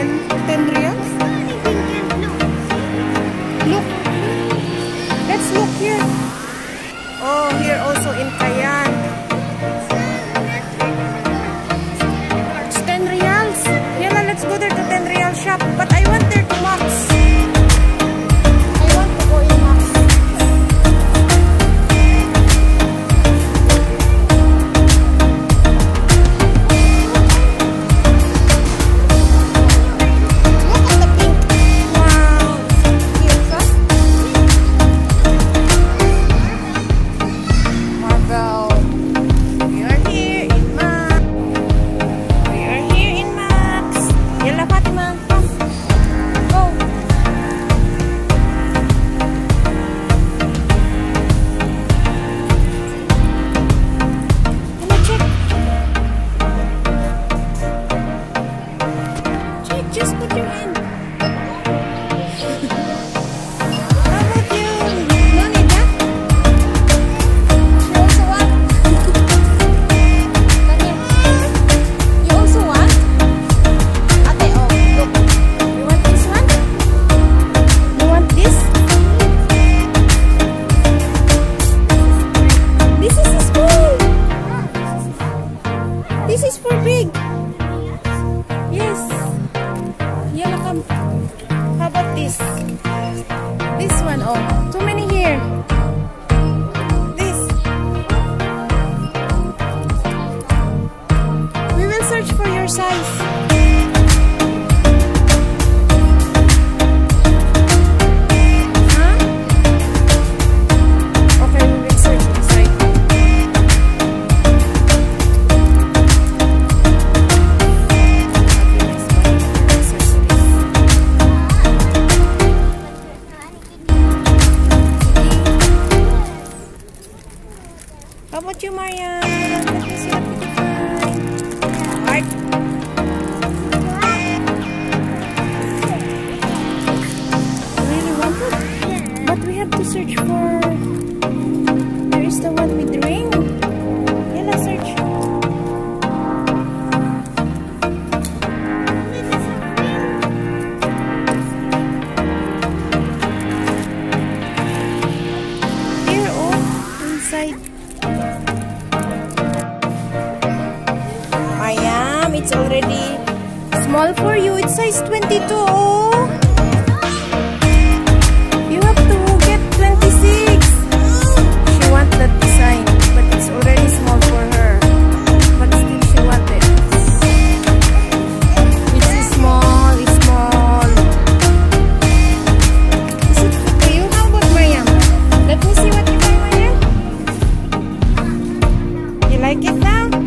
Kevin Too many here. This. We will search for your size. 22. You have to get 26. She wants that design, but it's already small for her. But still she wants it. Which small, it's small. Is it good you? How about Maryam? Let me see what you buy, Maryam. You like it now?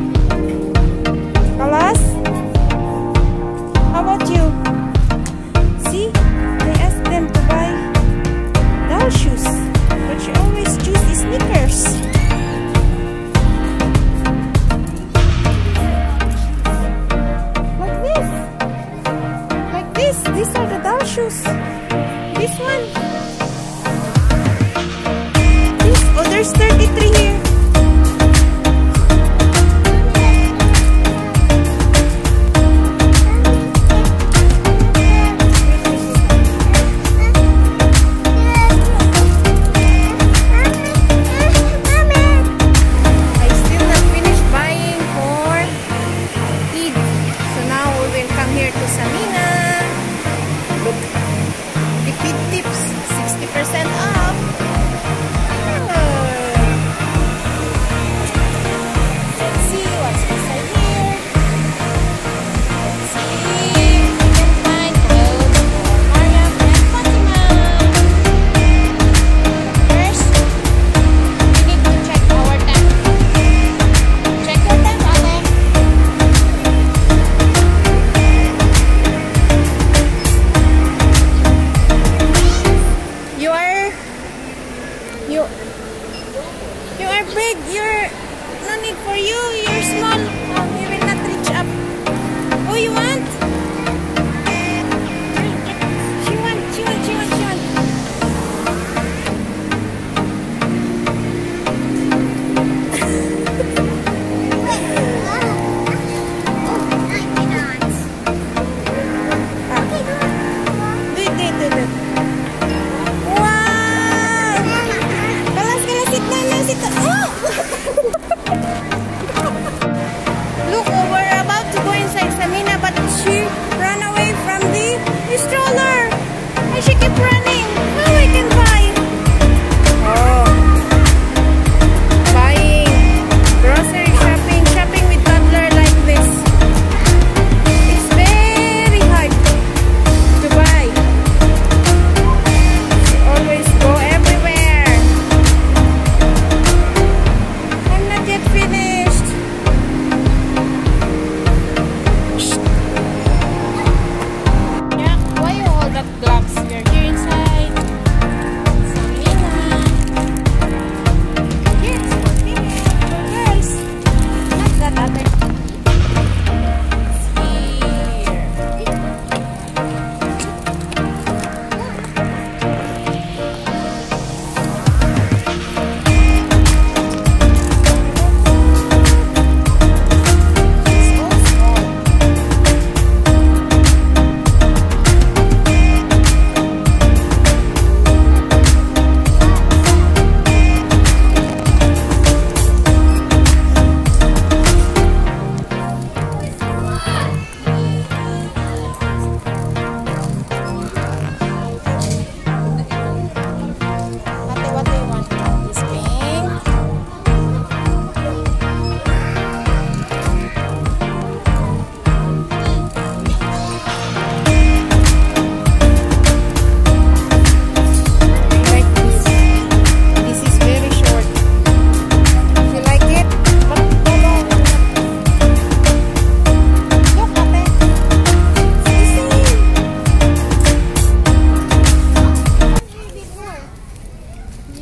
Parasita... Então, ah!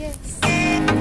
Yes.